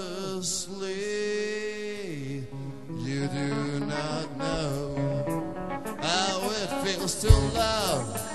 marvelously. You do not know how it feels to love.